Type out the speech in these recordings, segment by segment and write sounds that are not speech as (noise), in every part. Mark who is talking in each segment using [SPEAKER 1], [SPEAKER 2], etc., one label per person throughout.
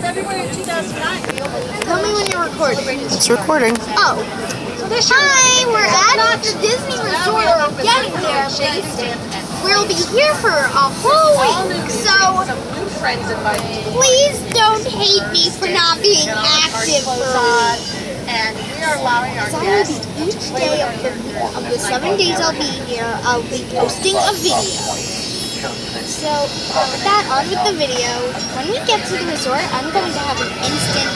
[SPEAKER 1] February 2009, we opened
[SPEAKER 2] Tell me when you're recording.
[SPEAKER 3] It's recording.
[SPEAKER 2] Oh. Hi, we're at the Disney Resort. We're getting there, We'll be here for a whole week, so
[SPEAKER 1] new friends invited
[SPEAKER 2] please don't hate me for not being active for a week.
[SPEAKER 1] and we are allowing our
[SPEAKER 2] So I will
[SPEAKER 1] guests
[SPEAKER 2] be each day of the, of the seven days I'll be here, I'll be posting a video. So, with that, on with the video. When we get to the resort, I'm going to have an instant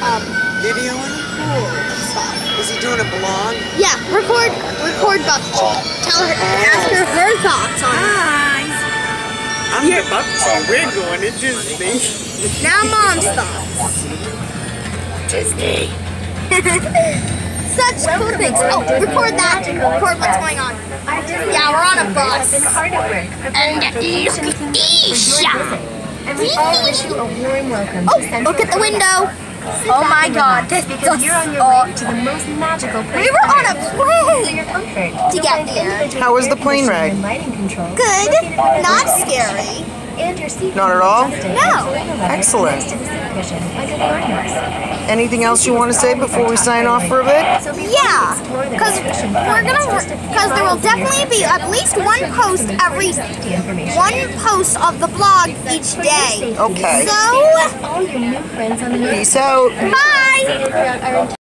[SPEAKER 2] um,
[SPEAKER 3] Video?
[SPEAKER 2] pool stop.
[SPEAKER 3] Is he doing a blog?
[SPEAKER 2] Yeah, record, record Buffy. Tell her, ask her her thoughts on it.
[SPEAKER 3] I'm the Buffy. We're going to Disney.
[SPEAKER 2] Now mom's thoughts.
[SPEAKER 3] Disney. (laughs)
[SPEAKER 2] Such cool things. Oh, record that. Record what's going on. Yeah, we're on a bus. And look at these.
[SPEAKER 4] We all wish you a warm welcome
[SPEAKER 2] Oh,
[SPEAKER 4] to
[SPEAKER 2] look at the window.
[SPEAKER 4] Sit
[SPEAKER 2] Oh my God, this
[SPEAKER 4] because
[SPEAKER 2] is
[SPEAKER 4] you're on your way to the most magical place.
[SPEAKER 2] We were on a
[SPEAKER 4] ever. For
[SPEAKER 2] plane.
[SPEAKER 4] your comfort,
[SPEAKER 2] To
[SPEAKER 4] you'll
[SPEAKER 2] get there.
[SPEAKER 3] How was the plane ride?
[SPEAKER 4] and lighting controls
[SPEAKER 2] Good. Not scary.
[SPEAKER 4] And your seat
[SPEAKER 3] Not at all?
[SPEAKER 2] No.
[SPEAKER 4] to leather and
[SPEAKER 3] Excellent.
[SPEAKER 4] next to the seat cushion, like a gardener's.
[SPEAKER 3] Anything else you want to say before we sign off for a bit?
[SPEAKER 2] Yeah,
[SPEAKER 4] you explore the
[SPEAKER 2] because we're gonna,
[SPEAKER 4] just a few
[SPEAKER 2] because there will
[SPEAKER 4] miles from your
[SPEAKER 2] definitely be at least one post every, one post of the blog each day.
[SPEAKER 3] Okay.
[SPEAKER 2] So,
[SPEAKER 4] all your new friends on the
[SPEAKER 3] Peace out.
[SPEAKER 2] bye.